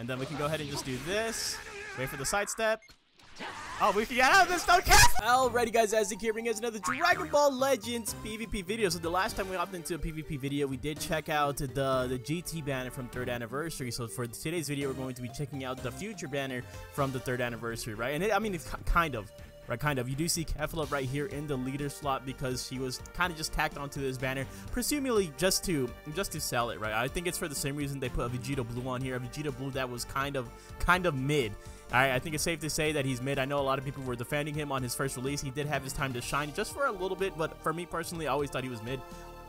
And then we can go ahead and just do this. Wait for the sidestep. Oh, we can get out of this, don't care! Alrighty guys, as here bringing us another Dragon Ball Legends PvP video. So the last time we hopped into a PvP video, we did check out the, the GT banner from 3rd anniversary. So for today's video, we're going to be checking out the future banner from the 3rd anniversary, right? And it, I mean, it's kind of, right, kind of. You do see Kefla right here in the leader slot because she was kind of just tacked onto this banner, presumably just to just to sell it, right? I think it's for the same reason they put a Vegeta Blue on here, a Vegeta Blue that was kind of, kind of mid. I, I think it's safe to say that he's mid. I know a lot of people were defending him on his first release. He did have his time to shine just for a little bit, but for me personally, I always thought he was mid.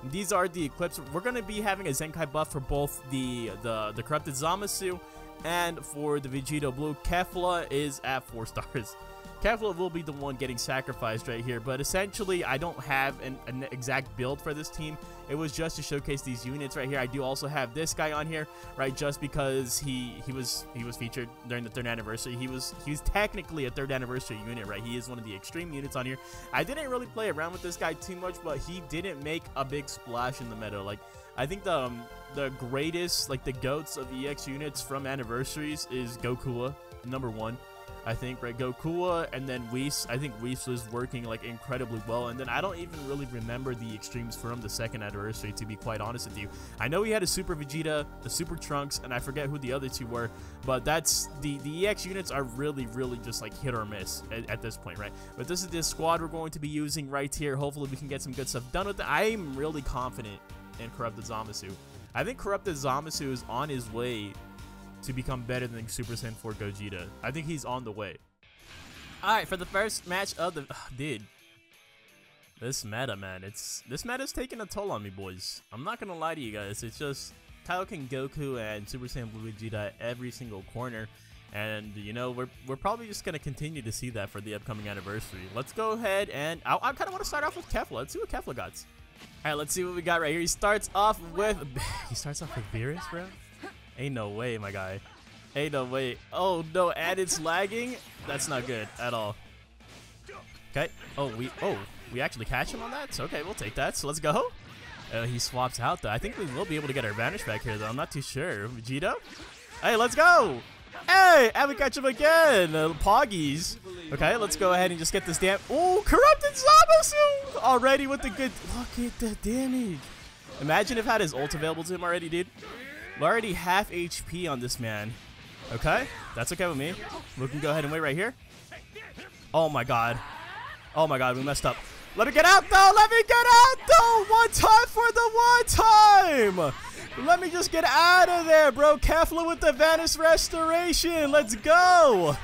These are the equips. We're going to be having a Zenkai buff for both the, the, the Corrupted Zamasu and for the Vegeta Blue. Kefla is at 4 stars. Kefla will be the one getting sacrificed right here, but essentially I don't have an, an, exact build for this team. It was just to showcase these units right here. I do also have this guy on here, right, just because he he was he was featured during the third anniversary. He was he was technically a third anniversary unit, right? He is one of the extreme units on here. I didn't really play around with this guy too much, but he didn't make a big splash in the meta. Like I think the um, the greatest, like the goats of EX units from anniversaries is Gokua, number one. I think, right? Gokua and then Whis. I think Whis was working like incredibly well. And then I don't even really remember the extremes from the second anniversary, to be quite honest with you. I know he had a Super Vegeta, a Super Trunks, and I forget who the other two were. But that's the the EX units are really, really just like hit or miss at, at this point, right? But this is the squad we're going to be using right here. Hopefully, we can get some good stuff done with it. I'm really confident in Corrupted Zamasu. I think Corrupted Zamasu is on his way to become better than Super Saiyan 4 Gogeta. I think he's on the way. Alright, for the first match of the... dude. This meta, man. It's This meta's taking a toll on me, boys. I'm not gonna lie to you guys. It's just Kaioken Goku and Super Saiyan Blue Vegeta every single corner. And, you know, we're, we're probably just going to continue to see that for the upcoming anniversary. Let's go ahead and... I, I kind of want to start off with Kefla. Let's see what Kefla got. Alright, let's see what we got right here. He starts off with... he starts off with Beerus, bro? Ain't no way, my guy. Ain't no way. Oh, no, and it's lagging? That's not good at all. Okay. Oh, we oh we actually catch him on that? So, okay, we'll take that. So let's go. Uh, he swaps out, though. I think we will be able to get our advantage back here, though. I'm not too sure. Vegeta? Hey, let's go! Hey, and we catch him again. Uh, Poggies. Okay, let's go ahead and just get this damn... Oh, Corrupted Zamasu! Already with the good... Look at the damage. Imagine if had his ult available to him already, dude. We're already half HP on this man. Okay, that's okay with me. We can go ahead and wait right here. Oh my god. Oh my god, we messed up. Let me get out though! Let me get out though! One time for the one time! Let me just get out of there, bro. Kefla with the Vanish Restoration. Let's go!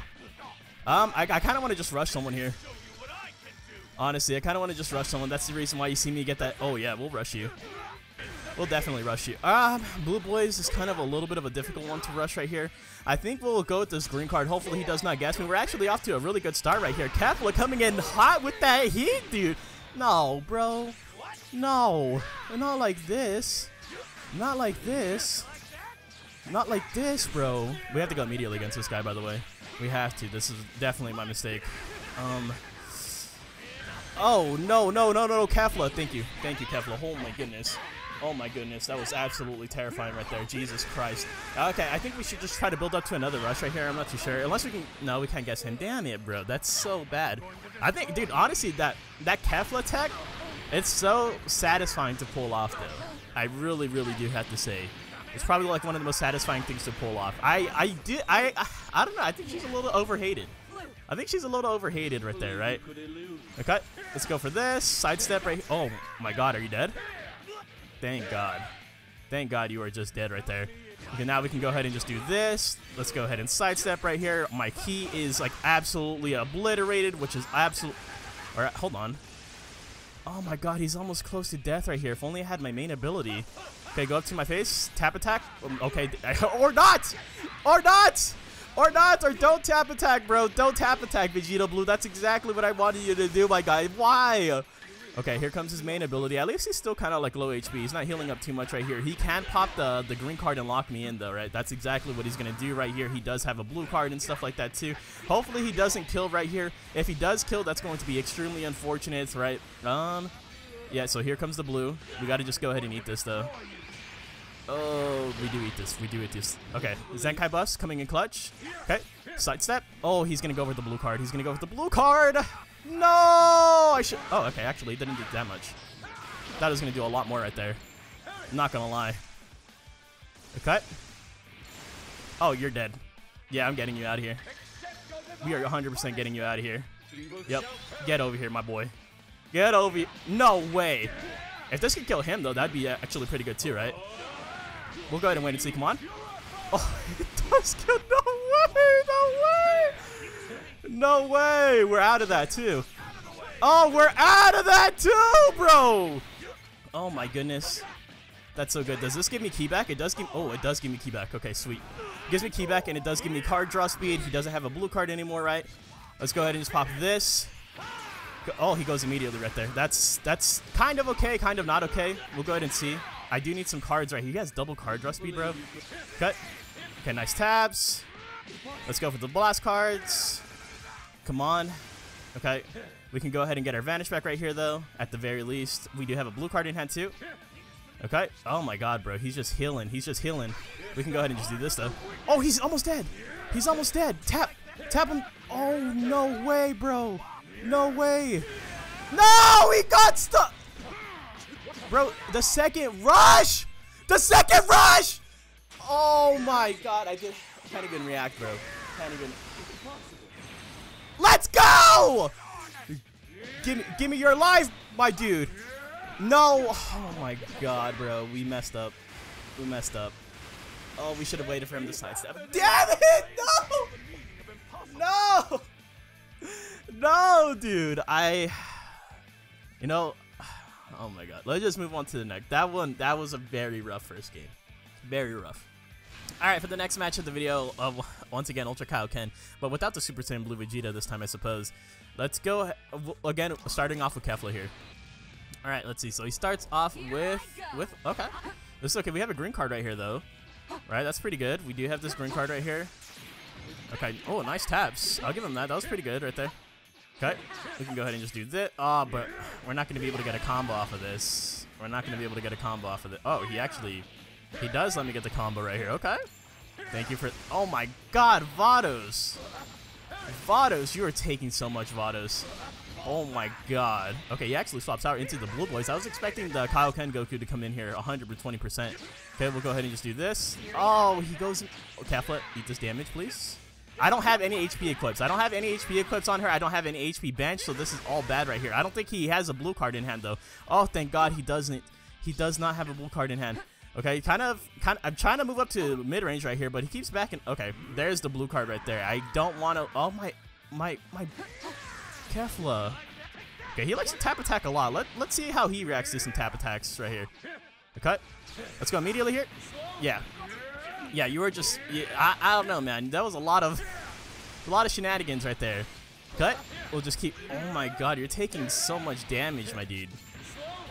Um, I, I kind of want to just rush someone here. Honestly, I kind of want to just rush someone. That's the reason why you see me get that. Oh, yeah, we'll rush you. We'll definitely rush you. Um, Blue Boys is kind of a little bit of a difficult one to rush right here. I think we'll go with this green card. Hopefully he does not guess me. We're actually off to a really good start right here. Kefla coming in hot with that heat, dude. No, bro. No. Not like this. Not like this. Not like this, bro. We have to go immediately against this guy, by the way. We have to. This is definitely my mistake. Um... Oh, no, no, no, no, Kefla. Thank you. Thank you, Kefla. Oh, my goodness. Oh my goodness, that was absolutely terrifying right there. Jesus Christ. Okay, I think we should just try to build up to another rush right here. I'm not too sure. Unless we can... No, we can't guess him. Damn it, bro. That's so bad. I think, dude, honestly, that, that Kefla tech, it's so satisfying to pull off, though. I really, really do have to say. It's probably like one of the most satisfying things to pull off. I, I did, I, I, I don't know. I think she's a little overhated. I think she's a little overhated right there, right? Okay, let's go for this. Sidestep right Oh, my God, are you dead? Thank God. Thank God you are just dead right there. Okay, now we can go ahead and just do this. Let's go ahead and sidestep right here. My ki is like absolutely obliterated, which is absolute. All right, hold on. Oh my God, he's almost close to death right here. If only I had my main ability. Okay, go up to my face. Tap attack. Um, okay, or not, or not, or not, or don't tap attack, bro. Don't tap attack, Vegeta Blue. That's exactly what I wanted you to do, my guy. Why? Okay, here comes his main ability. At least he's still kind of like low HP. He's not healing up too much right here. He can pop the, the green card and lock me in though, right? That's exactly what he's going to do right here. He does have a blue card and stuff like that too. Hopefully he doesn't kill right here. If he does kill, that's going to be extremely unfortunate, right? Um, yeah, so here comes the blue. We got to just go ahead and eat this though. Oh, we do eat this. We do eat this. Okay, Zenkai Buff coming in clutch. Okay, sidestep. Oh, he's gonna go with the blue card. He's gonna go with the blue card. No, I should. Oh, okay. Actually, it didn't do that much. That was gonna do a lot more right there. not gonna lie. A cut? Oh, you're dead. Yeah, I'm getting you out of here. We are 100% getting you out of here. Yep. Get over here, my boy. Get over here. No way. If this could kill him, though, that'd be actually pretty good, too, right? We'll go ahead and wait and see. Come on. Oh, it does kill. No way. We're out of that, too. Oh, we're out of that, too, bro. Oh, my goodness. That's so good. Does this give me ki back? It does give. Oh, it does give me ki back. Okay, sweet. It gives me ki back, and it does give me card draw speed. He doesn't have a blue card anymore, right? Let's go ahead and just pop this. Oh, he goes immediately right there. That's that's kind of okay, kind of not okay. We'll go ahead and see. I do need some cards right here. He has double card draw speed, bro. Cut. Okay, nice tabs. Let's go for the blast cards. Come on. Okay. We can go ahead and get our vanish back right here, though. At the very least, we do have a blue card in hand, too. Okay. Oh my god, bro. He's just healing. He's just healing. We can go ahead and just do this, though. Oh, he's almost dead. He's almost dead. Tap. Tap him. Oh, no way, bro. No way. No, he got stuck. Bro, the second rush. The second rush. Oh my god. I did. Can't even react, bro. Can't even. Let's go. Give me, give me your life, my dude. No! Oh my god, bro. We messed up. We messed up. Oh, we should have waited for him to sidestep. Damn it! No! No! No, dude. I... You know... Oh my god. Let's just move on to the next. That one, that was a very rough first game. Very rough. Alright, for the next match of the video, uh, once again, Ultra Kaioken, but without the Super Saiyan Blue Vegeta this time, I suppose. Let's go, again, starting off with Kefla here. All right, let's see. So he starts off with with okay. This is okay. We have a green card right here though. Right, that's pretty good. We do have this green card right here. Okay. Oh, nice taps. I'll give him that. That was pretty good right there. Okay. We can go ahead and just do this. Ah, oh, but we're not going to be able to get a combo off of this. We're not going to be able to get a combo off of it. Oh, he actually, he does let me get the combo right here. Okay. Thank you for, oh my god, Vados. Vados, you are taking so much Vados. Oh my god. Okay, he actually swaps out into the blue boys. I was expecting the Kaioken Goku to come in here 120%. Okay, we'll go ahead and just do this. Oh, he goes... Oh, Kefla, eat this damage, please. I don't have any HP equips. I don't have any HP equips on her. I don't have any HP bench, so this is all bad right here. I don't think he has a blue card in hand, though. Oh, thank God he doesn't. He does not have a blue card in hand. Okay, kind of, kind of, I'm trying to move up to mid-range right here, but he keeps backing. Okay, there's the blue card right there. I don't want to, oh my, my, my, Kefla. Okay, he likes to tap attack a lot. Let, let's see how he reacts to some tap attacks right here. The cut. Let's go immediately here. Yeah. Yeah, you were just, yeah, I, I don't know, man. That was a lot of, a lot of shenanigans right there. Cut. We'll just keep, oh my god, you're taking so much damage, my dude.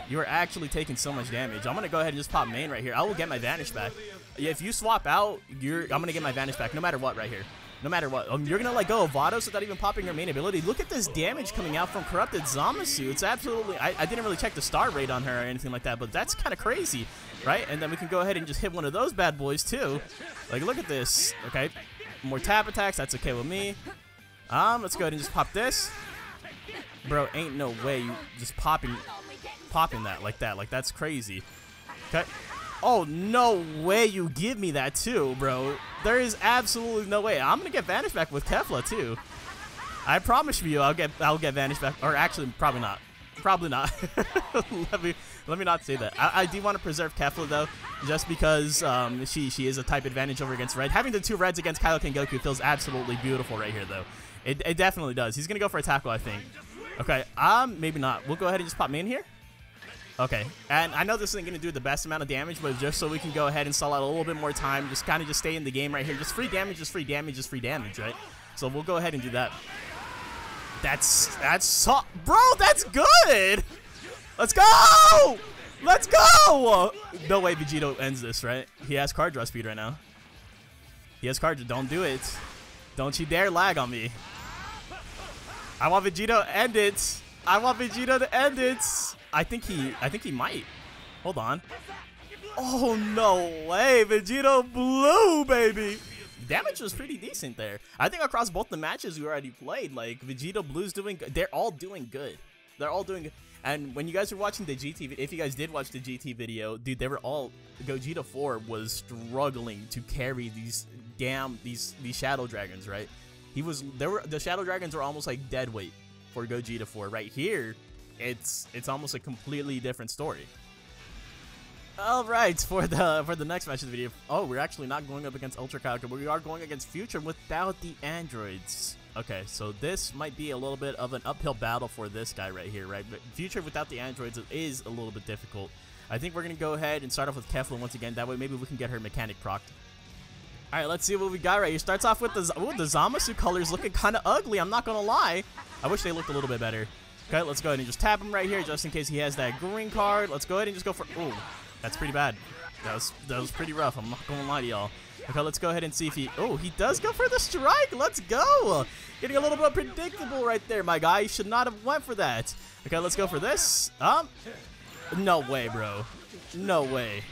You are actually taking so much damage. I'm going to go ahead and just pop main right here. I will get my vanish back. Yeah, if you swap out, you're, I'm going to get my vanish back no matter what right here no matter what. Um, you're going to let go of Vados without even popping your main ability. Look at this damage coming out from Corrupted Zamasu. It's absolutely... I, I didn't really check the star rate on her or anything like that, but that's kind of crazy, right? And then we can go ahead and just hit one of those bad boys, too. Like, look at this. Okay, more tap attacks. That's okay with me. Um, let's go ahead and just pop this. Bro, ain't no way you just popping popping that like that. Like, that's crazy. Okay. Oh, no way you give me that too, bro. There is absolutely no way. I'm gonna get Vanish back with Kefla too. I promise you, I'll get I'll get Vanish back. Or actually, probably not. Probably not. let me let me not say that. I, I do want to preserve Kefla though, just because um, she she is a type advantage over against Red. Having the two Reds against Kaioken Goku feels absolutely beautiful right here though. It, it definitely does. He's gonna go for a tackle, I think. Okay, um, maybe not. We'll go ahead and just pop main here. Okay, and I know this isn't going to do the best amount of damage, but just so we can go ahead and stall out a little bit more time, just kind of just stay in the game right here. Just free damage, just free damage, just free damage, right? So we'll go ahead and do that. That's, that's, so bro, that's good! Let's go! Let's go! No way Vegito ends this, right? He has card draw speed right now. He has card, don't do it. Don't you dare lag on me. I want Vegito to end it. I want Vegito to end it. I think he I think he might. Hold on. Oh, no way. Vegito blue, baby. Damage was pretty decent there. I think across both the matches we already played, like, Vegito Blue's doing. They're all doing good. They're all doing good. And when you guys were watching the GT, if you guys did watch the GT video, dude, they were all Gogeta 4 was struggling to carry these damn these these Shadow Dragons, right? He was there were the Shadow Dragons were almost like dead weight for Gogeta 4. Right here, it's it's almost a completely different story. All right, for the for the next match of the video. Oh, we're actually not going up against Ultra Kaioken, but we are going against Future without the androids. Okay, so this might be a little bit of an uphill battle for this guy right here, right? But Future without the androids is a little bit difficult. I think we're to go ahead and start off with Kefla once again. That way maybe we can get her mechanic proc. Alright, let's see what we got right here. Starts off with the, ooh, the Zamasu colors looking kind of ugly. I'm not going to lie. I wish they looked a little bit better. Okay, let's go ahead and just tap him right here just in case he has that green card. Let's go ahead and just go for... Ooh, that's pretty bad. That was, that was pretty rough. I'm not going to lie to y'all. Okay, let's go ahead and see if he... Oh, he does go for the strike. Let's go. Getting a little bit predictable right there, my guy. You should not have went for that. Okay, let's go for this. Um, No way, bro. No way.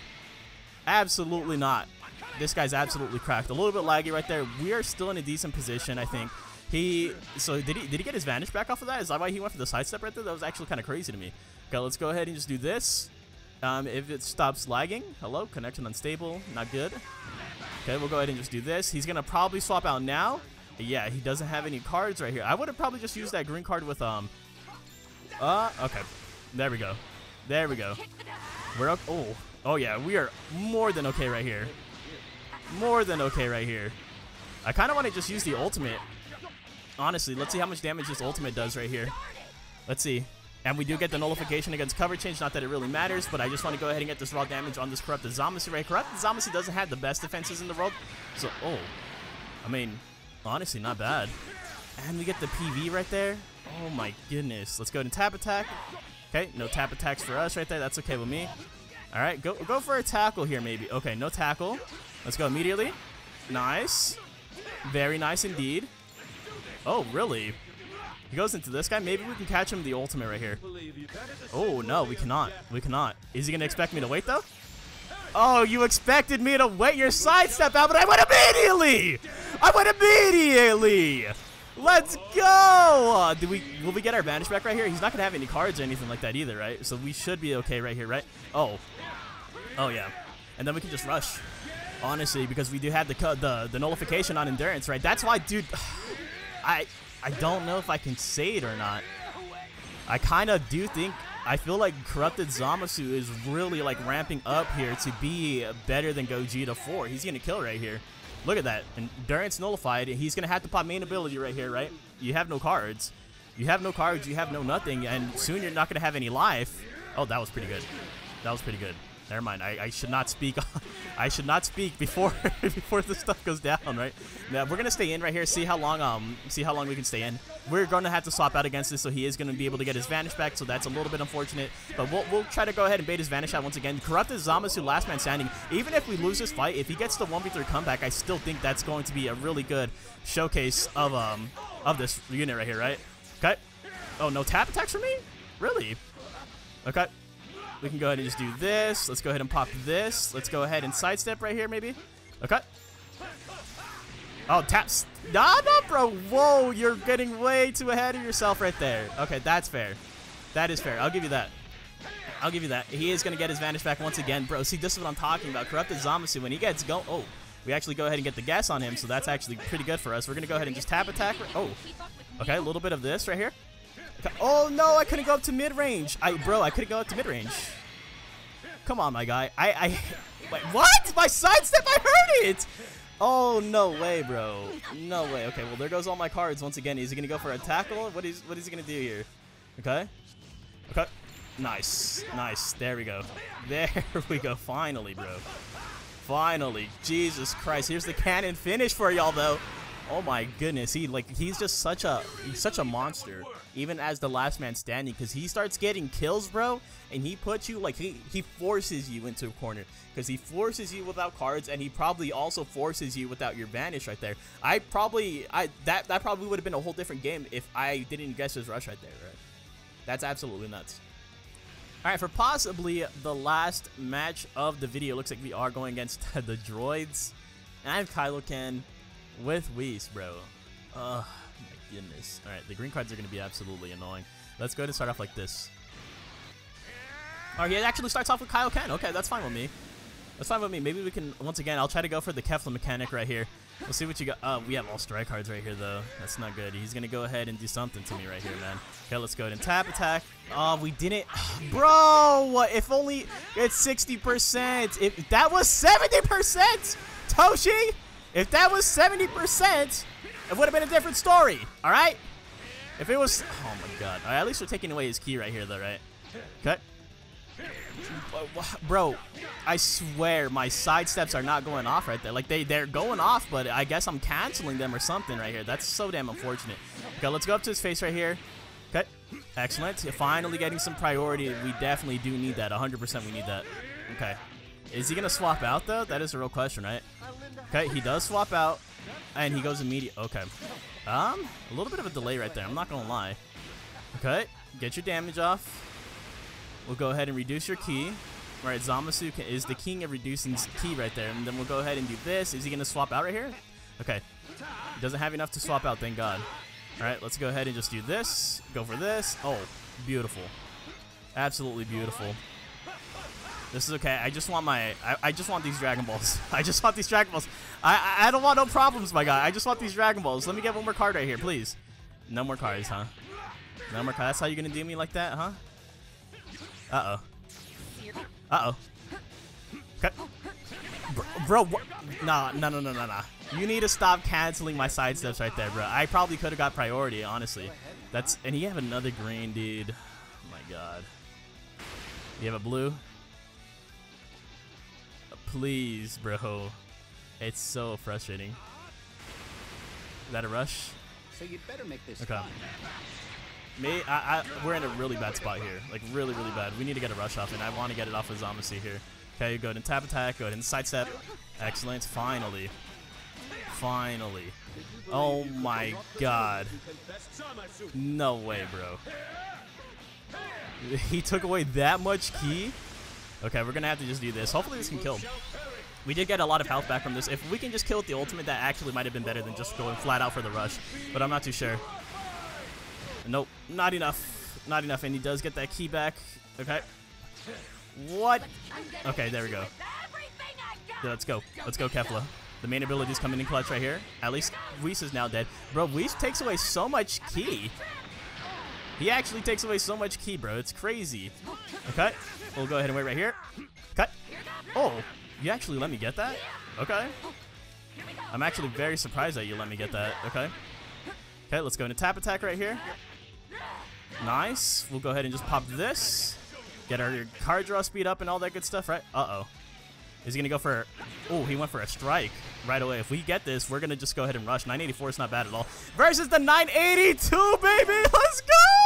Absolutely not. This guy's absolutely cracked. A little bit laggy right there. We are still in a decent position, I think. He... So, did he did he get his vanish back off of that? Is that why he went for the sidestep right there? That was actually kind of crazy to me. Okay, let's go ahead and just do this. Um, if it stops lagging, hello, connection unstable, not good. Okay, we'll go ahead and just do this. He's to probably swap out now. Yeah, he doesn't have any cards right here. I would have probably just used that green card with, um... Uh, okay. There we go. There we go. We're up. Oh, oh yeah, we are more than okay right here. More than okay right here. I kind of want to just use the ultimate. Honestly, let's see how much damage this ultimate does right here. Let's see. And we do get the nullification against cover change, not that it really matters, but I just want to go ahead and get this raw damage on this Corrupted Zamasu right? Corrupted Zamasu doesn't have the best defenses in the world, so, oh. I mean, honestly, not bad. And we get the PV right there. Oh my goodness. Let's go and tap attack. Okay, no tap attacks for us right there. That's okay with me. All right, go go for a tackle here maybe. Okay, no tackle. Let's go immediately. Nice. Very nice indeed. Oh, really? He goes into this guy. Maybe we can catch him the ultimate right here. Oh, no, we cannot. We cannot. Is he going to expect me to wait, though? Oh, you expected me to wait your sidestep out, but I went immediately! I went immediately! Let's go! Do we will we get our vanish back right here? He's not gonna have any cards or anything like that either, right? So we should be okay right here, right? Oh, oh yeah, and then we can just rush. Honestly, because we do have the the the nullification on endurance, right? That's why, dude. I I don't know if I can say it or not. I kind of do think I feel like Corrupted Zamasu is really like ramping up here to be better than Gogeta 4. He's gonna kill right here. Look at that. Endurance nullified. He's to have to pop main ability right here, right? You have no cards. You have no cards. You have no nothing. And soon you're not to have any life. Oh, that was pretty good. That was pretty good. Never mind. I, I should not speak. I should not speak before before the stuff goes down, right? Now we're gonna stay in right here. See how long um see how long we can stay in. We're gonna have to swap out against this, so he is gonna be able to get his vanish back. So that's a little bit unfortunate. But we'll we'll try to go ahead and bait his vanish out once again. Corrupted Zamasu, last man standing. Even if we lose this fight, if he gets the 1v3 comeback, I still think that's going to be a really good showcase of um of this unit right here, right? Okay. Oh no tap attacks for me? Really? Okay. We can go ahead and just do this. Let's go ahead and pop this. Let's go ahead and sidestep right here, maybe. Okay. Oh, taps. Nah, nah, bro. Whoa, you're getting way too ahead of yourself right there. Okay, that's fair. That is fair. I'll give you that. I'll give you that. He is going to get his vanish back once again. Bro, see, this is what I'm talking about. Corrupted Zamasu, when he gets go... Oh, we actually go ahead and get the gas on him, so that's actually pretty good for us. We're going to go ahead and just tap attack. Oh, okay, a little bit of this right here. Oh no, I couldn't go up to mid range. I bro, I couldn't go up to mid range. Come on, my guy. I I wait, what? My sidestep, I heard it. Oh no way, bro. No way. Okay, well there goes all my cards once again. Is he gonna go for a tackle? What is what is he gonna do here? Okay. Okay. Nice. Nice. There we go. There we go. Finally, bro. Finally. Jesus Christ. Here's the cannon finish for y'all though. Oh my goodness, he like he's just such a such a monster, even as the last man standing, because he starts getting kills, bro, and he puts you like he he forces you into a corner, because he forces you without cards, and he probably also forces you without your vanish right there. I probably I that that probably would have been a whole different game if I didn't guess his rush right there. Right? That's absolutely nuts. Alright, for possibly the last match of the video, looks like we are going against the droids and Kaioken with Whis, bro. Oh, my goodness. Alright, the green cards are going to be absolutely annoying. Let's go ahead and start off like this. Oh, he actually starts off with Kaioken. Okay, that's fine with me. That's fine with me. Maybe we can, once again, I'll try to go for the Kefla mechanic right here. We'll see what you got. Oh, we have all strike cards right here, though. That's not good. He's going to go ahead and do something to me right here, man. Okay, let's go ahead and tap attack. Oh, we didn't. Bro, What if only it's 60%. If that was 70%, Toshi, if that was 70%, it would have been a different story, all right? If it was, oh my god. Right, at least we're taking away his ki right here, though, right? Okay. Bro, I swear my side steps are not going off right there. Like, they, they're going off, but I guess I'm canceling them or something right here. That's so damn unfortunate. Okay, let's go up to his face right here. Okay, excellent. Finally getting some priority. We definitely do need that. 100% we need that. Okay. Is he going to swap out, though? That is a real question, right? Okay, he does swap out, and he goes immediate. Okay. Um, a little bit of a delay right there. I'm not going to lie. Okay, get your damage off. We'll go ahead and reduce your ki. Right, Zamasu is the king of reducing ki right there. And then we'll go ahead and do this. Is he going to swap out right here? Okay. He doesn't have enough to swap out, thank God. All right, let's go ahead and just do this. Go for this. Oh, beautiful. Absolutely beautiful. This is okay. I just want my. I, I just want these Dragon Balls. I just want these Dragon Balls. I, I I don't want no problems, my guy. I just want these Dragon Balls. Let me get one more card right here, please. No more cards, huh? No more cards. That's how you're gonna do me like that, huh? Uh oh. Uh oh. Okay. Bro, bro nah, no, no, no, no, no. You need to stop canceling my side steps right there, bro. I probably could have got priority, honestly. That's and you have another green, dude. Oh my god. You have a blue? Please, bro. It's so frustrating. Is that a rush? So you better make this. Okay. Me, I, I, we're in a really bad spot here. Like, really, really bad. We need to get a rush off, and I want to get it off of Zamasu here. Okay, go ahead and tap attack. Go ahead and sidestep. Excellent. Finally. Finally. Oh my god. No way, bro. He took away that much ki? Okay, we're to have to just do this. Hopefully this can kill. We did get a lot of health back from this. If we can just kill with the ultimate, that actually might have been better than just going flat out for the rush. But I'm not too sure. Nope, not enough. Not enough, and he does get that ki back. Okay. What? Okay, there we go. Let's go. Let's go, Kefla. The main ability is coming in clutch right here. At least Whis is now dead. Bro, Whis takes away so much ki. He actually takes away so much ki, bro. It's crazy. Okay. We'll go ahead and wait right here. Cut. Oh, you actually let me get that? Okay. I'm actually very surprised that you let me get that. Okay. Okay, let's go into tap attack right here. Nice. We'll go ahead and just pop this. Get our card draw speed up and all that good stuff, right? Uh-oh. Is he going to go for... Oh, he went for a strike right away. If we get this, we're going to just go ahead and rush. 984 is not bad at all. Versus the 982, baby! Let's go!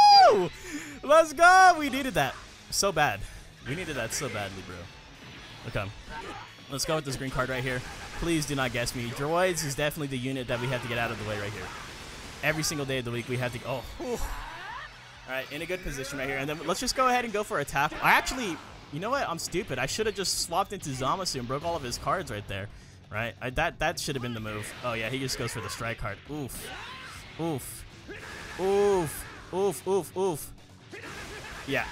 Let's go! We needed that so bad. We needed that so badly, bro. Okay. Um, let's go with this green card right here. Please do not guess me. Droids is definitely the unit that we have to get out of the way right here. Every single day of the week, we have to... Oh, All right, in a good position right here. And then let's just go ahead and go for a tap. I actually... You know what? I'm stupid. I should have just swapped into Zamasu and broke all of his cards right there. Right? I, that that should have been the move. Oh, yeah. He just goes for the strike card. Oof. Oof. Oof. Oof. Oof. Oof. Yeah.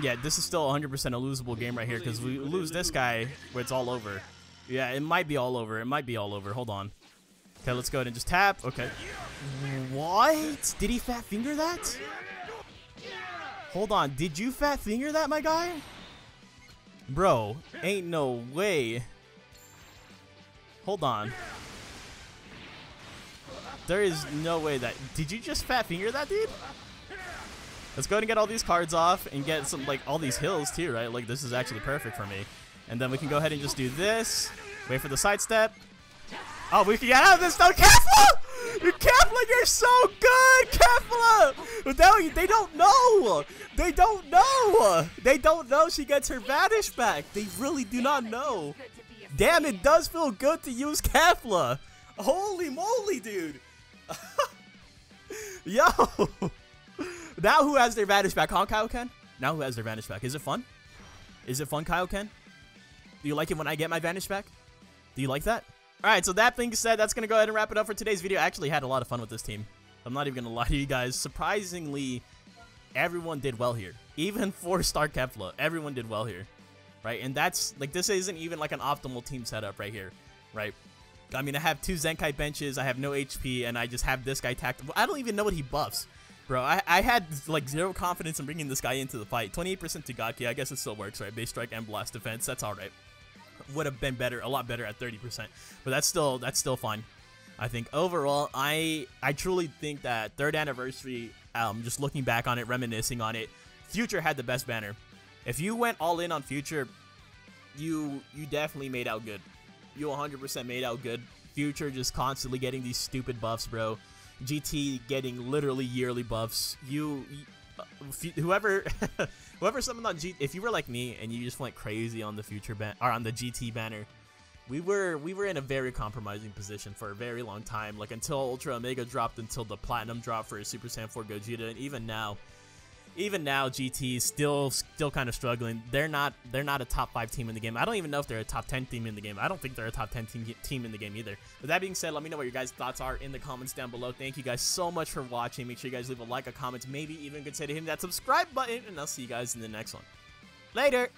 Yeah, this is still 100% a losable game right here because we lose this guy it's all over. Yeah, it might be all over. It might be all over. Hold on. Okay, let's go ahead and just tap. Okay. What? Did he fat finger that? Hold on. Did you fat finger that, my guy? Bro, ain't no way. Hold on. There is no way that... Did you just fat finger that, dude? Let's go ahead and get all these cards off and get some, like, all these hills, too, right? Like, this is actually perfect for me. And then we can go ahead and just do this. Wait for the sidestep. Oh, we can get out of this, though. Kefla! Kefla, you're so good, Kefla! They, they don't know. They don't know. They don't know she gets her vanish back. They really do not know. Damn, it does feel good to use Kefla. Holy moly, dude. Yo. Now who has their vanish back, huh, Kaioken? Now who has their Vanish back? Is it fun? Is it fun, Kaioken? Do you like it when I get my Vanish back? Do you like that? Alright, so that being said, that's going to go ahead and wrap it up for today's video. I actually had a lot of fun with this team. I'm not even going to lie to you guys. Surprisingly, everyone did well here. Even for Star Kefla, everyone did well here. Right? And that's, like, this isn't even like an optimal team setup right here. Right? I mean, I have two Zenkai benches, I have no HP, and I just have this guy tactical. I don't even know what he buffs. Bro, I, I had like zero confidence in bringing this guy into the fight. 28% to Gaki, I guess it still works, right? Base strike and blast defense, that's alright. Would have been better, a lot better at 30%. But that's still that's still fine. I think overall, I I truly think that third anniversary, um, just looking back on it, reminiscing on it, Future had the best banner. If you went all in on Future, you you definitely made out good. You 100% made out good. Future just constantly getting these stupid buffs, bro. GT getting literally yearly buffs. You, uh, whoever, whoever summoned on G, if you were like me and you just went crazy on the future ban or on the GT banner, we were we were in a very compromising position for a very long time. Like until Ultra Omega dropped, until the Platinum dropped for Super Saiyan 4 Gogeta, and even now, even now GT is still still kind of struggling. They're not they're not a top five team in the game. I don't even know if they're a top ten team in the game. I don't think they're a top ten team team in the game either. With that being said, let me know what your guys' thoughts are in the comments down below. Thank you guys so much for watching. Make sure you guys leave a like, a comment, maybe even consider hitting that subscribe button, and I'll see you guys in the next one. Later.